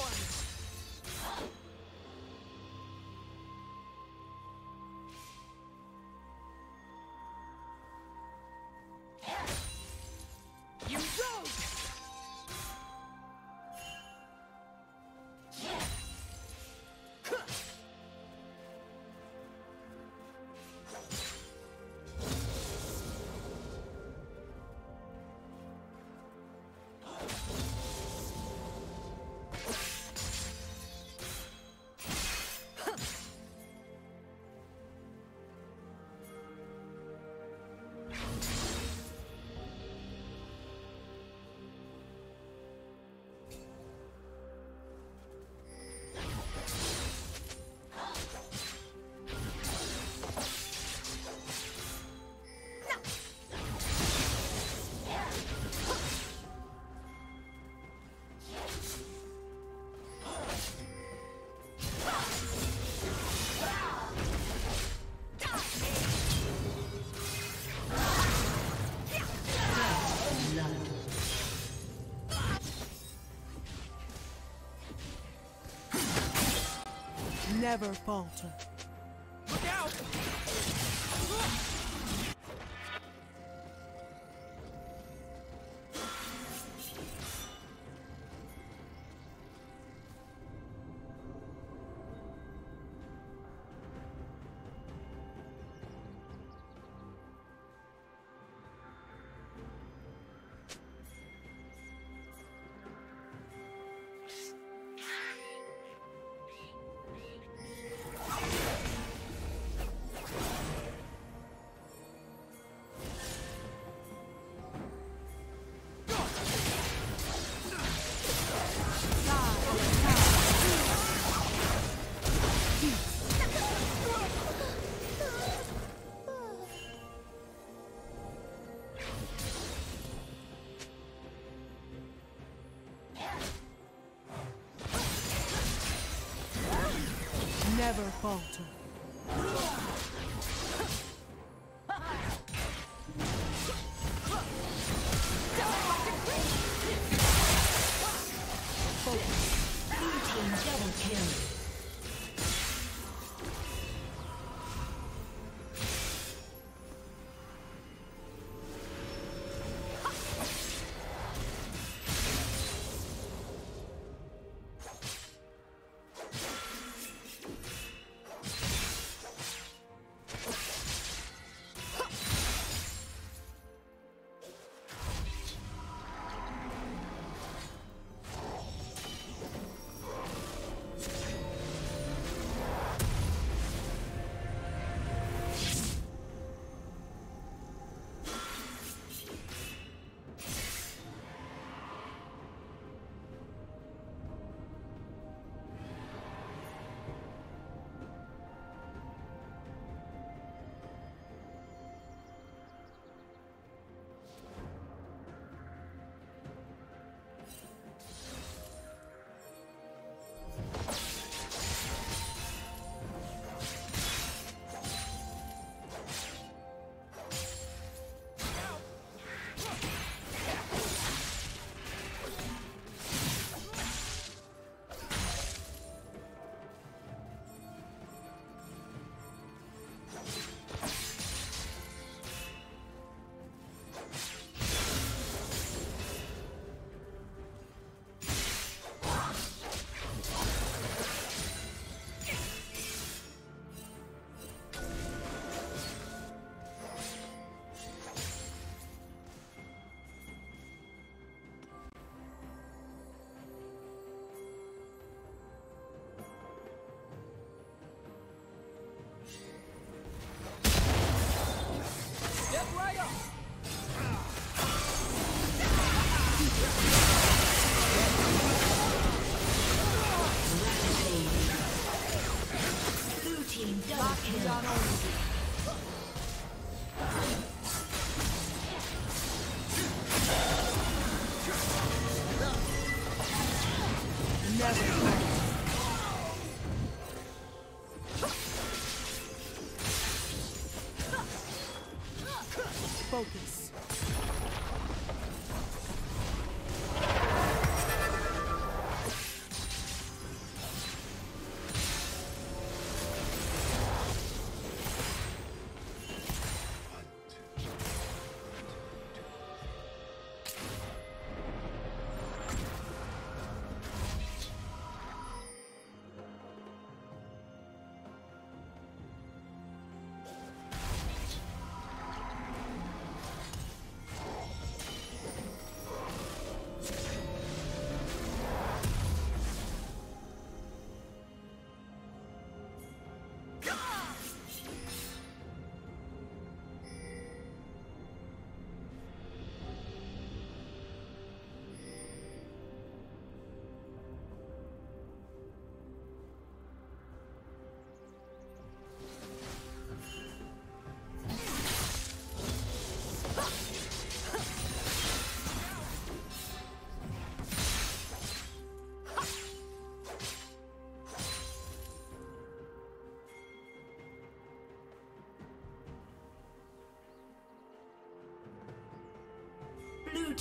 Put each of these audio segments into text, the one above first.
for Never falter. Never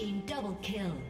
Team double kill.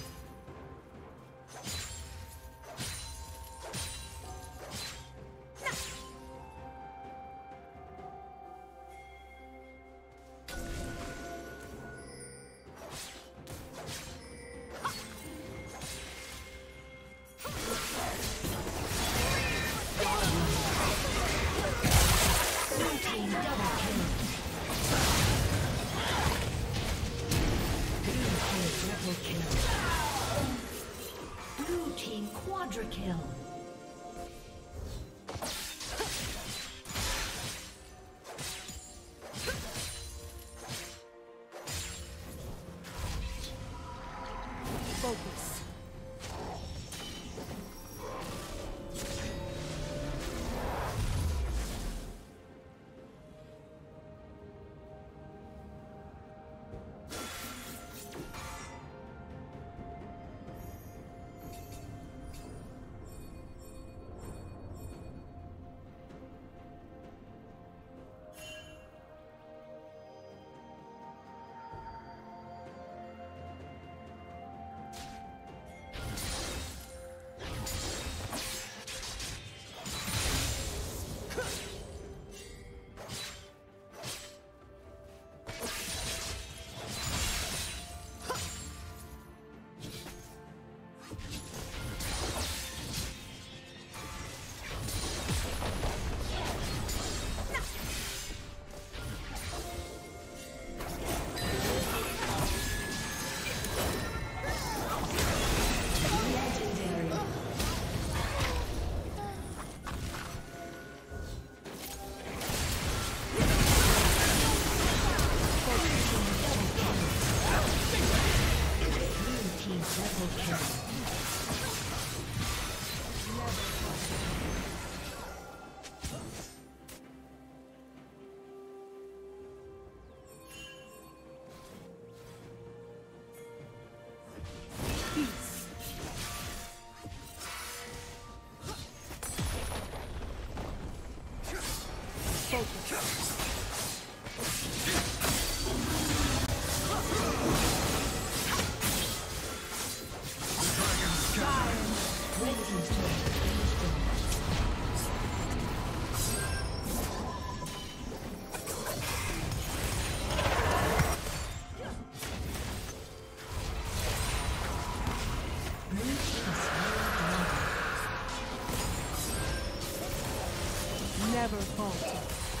never falter.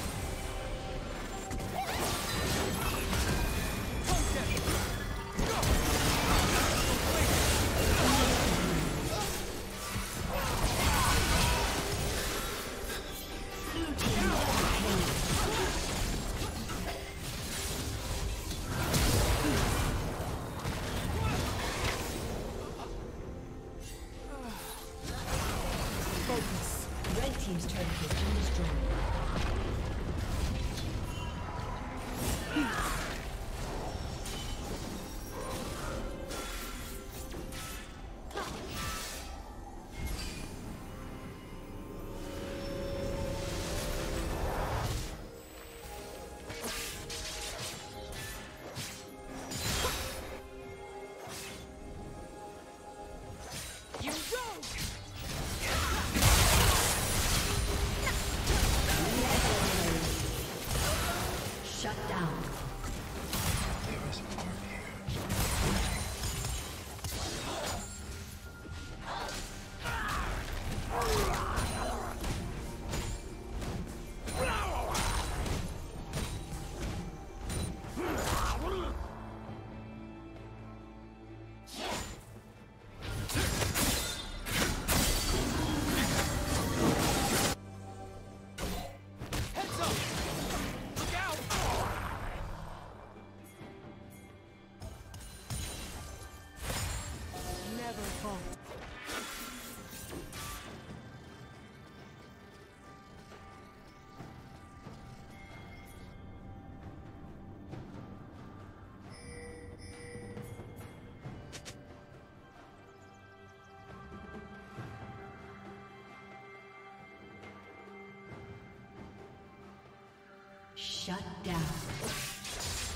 Shut down.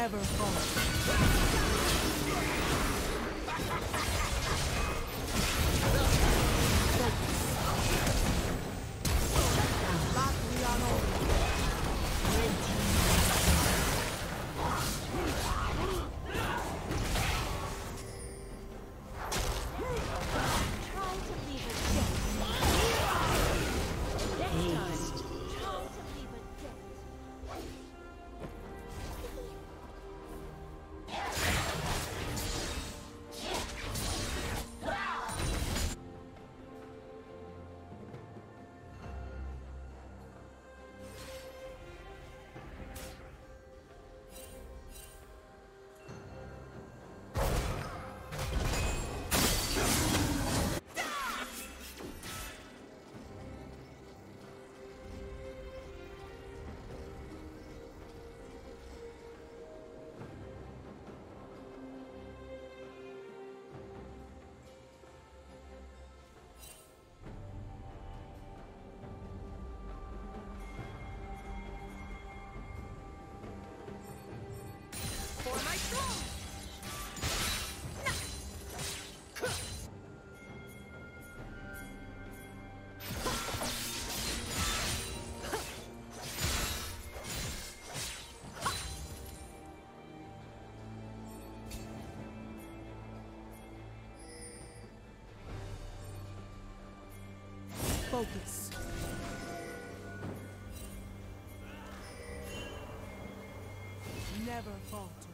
never fall. focus. Never falter.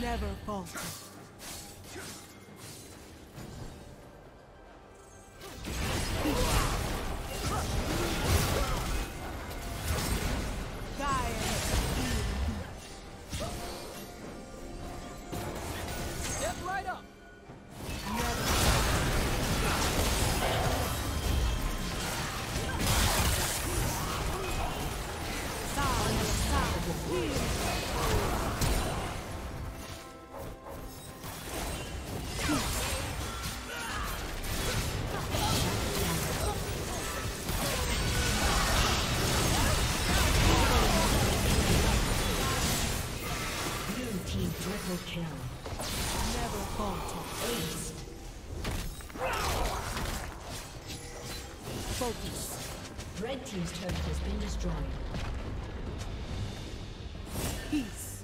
Never falter. team's turret has been destroyed. Peace.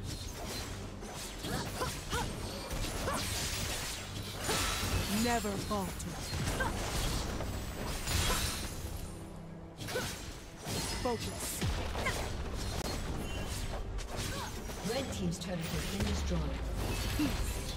Never falter. Focus. Red team's turret has been destroyed. Peace.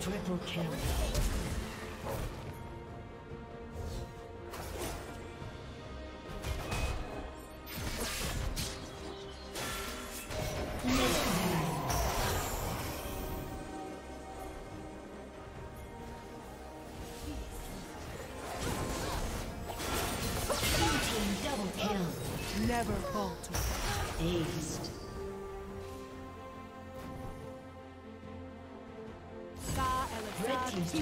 Triple kill. Red team's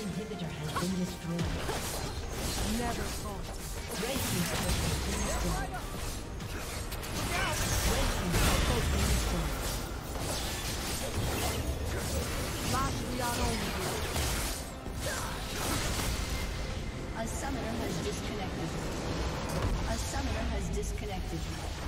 inhibitor has been destroyed. Never falter. Red team's turret has been destroyed. Has been destroyed. Latria only. A summoner has disconnected. Has disconnected.